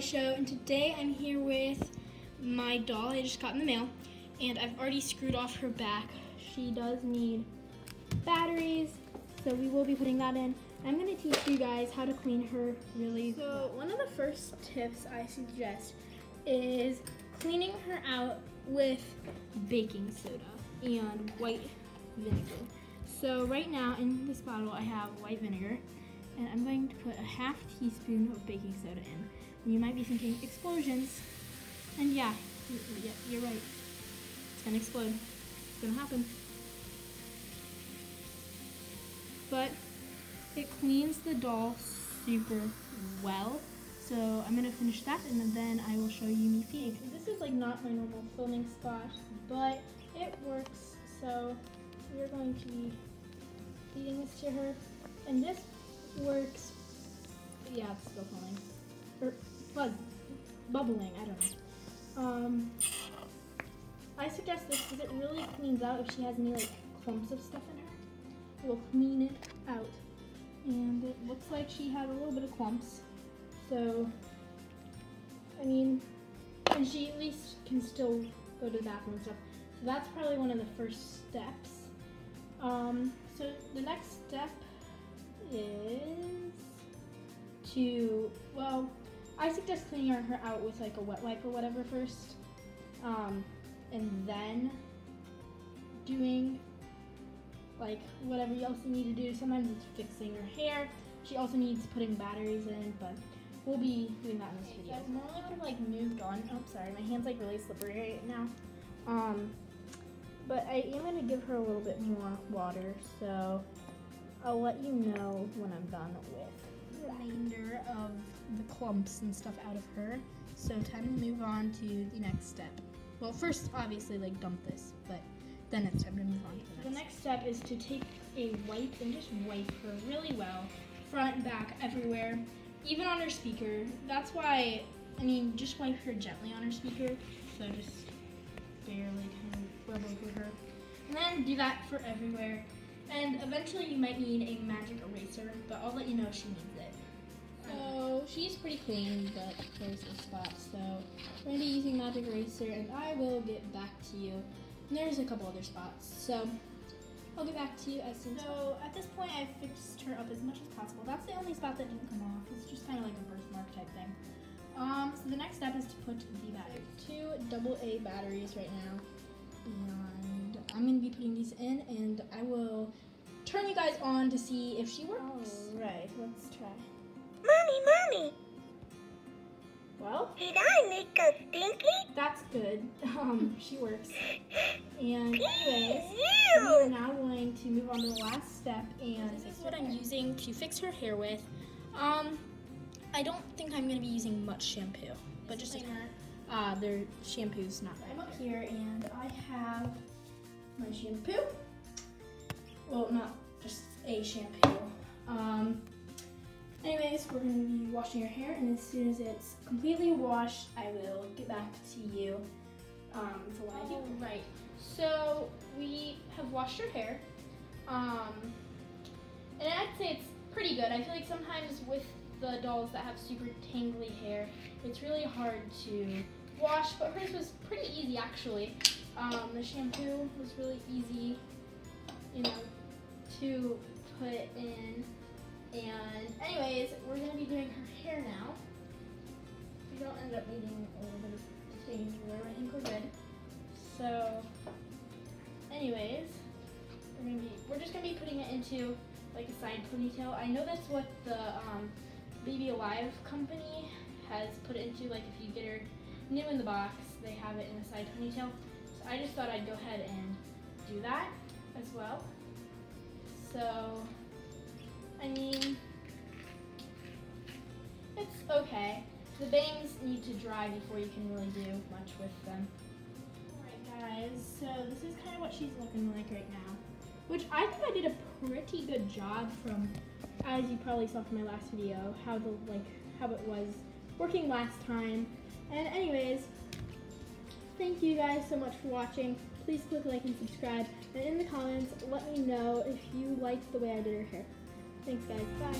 Show, and today I'm here with my doll I just got in the mail, and I've already screwed off her back. She does need batteries, so we will be putting that in. I'm to teach you guys how to clean her really So one of the first tips I suggest is cleaning her out with baking soda and white vinegar. So right now in this bottle I have white vinegar and I'm going to put a half teaspoon of baking soda in. And you might be thinking, explosions. And yeah, you're right. It's gonna explode. It's gonna happen. But it cleans the doll super well. So I'm gonna finish that and then I will show you me feeding. This is like not my normal filming spot, but it works. So we're going to be feeding this to her. And this works. Yeah, it's still falling. Or buzz, bubbling. I don't know. Um, I suggest this because it really cleans out if she has any like clumps of stuff in her. It will clean it out. And it looks like she had a little bit of clumps. So, I mean, and she at least can still go to the bathroom and stuff. So that's probably one of the first steps. Um, so the next step is to, well, I suggest cleaning her out with like a wet wipe or whatever first. Um, and then doing like whatever else you need to do. Sometimes it's fixing her hair. She also needs putting batteries in, but we'll be doing that in this video. Guys, normally would have like moved on. Oh, sorry, my hand's like really slippery right now. Um, but I am gonna give her a little bit more water, so I'll let you know when I'm done with the remainder of the clumps and stuff out of her. So time to move on to the next step. Well, first, obviously, like dump this, but then it's time to move on to the next. The next step is to take a wipe and just wipe her really well, front, back, everywhere, even on her speaker. That's why, I mean, just wipe her gently on her speaker. So just barely kind of rub over her. And then do that for everywhere. And eventually you might need a magic eraser, but I'll let you know if she needs it. So she's pretty clean, but there's a spot. So we're gonna be using magic eraser, and I will get back to you. And there's a couple other spots, so I'll get back to you as soon. As- So at this point, I fixed her up as much as possible. That's the only spot that didn't come off. It's just kind of like a birthmark type thing. Um, so the next step is to put the battery. Two double A batteries right now, and I'm gonna be putting these in, and I will turn you guys on to see if she works. All right, let's try. Mommy, mommy. Well, did I make a stinky? That's good. Um, she works. And anyways, we are now going to move on to the last step, and this is what I'm using to fix her hair with. Um, I don't think I'm gonna be using much shampoo, but just in like uh, their shampoo's not. I'm up here, and I have my shampoo. Well, not just a shampoo. Um, anyways, we're going to be washing your hair, and as soon as it's completely washed, I will get back to you um, for what I do. Right. So we have washed your hair, um, and I'd say it's pretty good. I feel like sometimes with the dolls that have super tangly hair, it's really hard to wash, but hers was pretty easy actually. Um, the shampoo was really easy, you know, to put in. And anyways, we're gonna be doing her hair now. We don't end up needing a little bit of change. I think we're good. So, anyways, we're gonna be we're just gonna be putting it into like a side ponytail. I know that's what the um, Baby Alive company has put it into. Like if you get her new in the box, they have it in a side ponytail. I just thought I'd go ahead and do that as well. So, I mean, it's okay. The bangs need to dry before you can really do much with them. Alright guys, so this is kind of what she's looking like right now. Which I think I did a pretty good job from, as you probably saw from my last video, how the like how it was working last time. And anyways, thank you guys so much for watching please click like and subscribe. And in the comments, let me know if you liked the way I did her hair. Thanks guys, bye.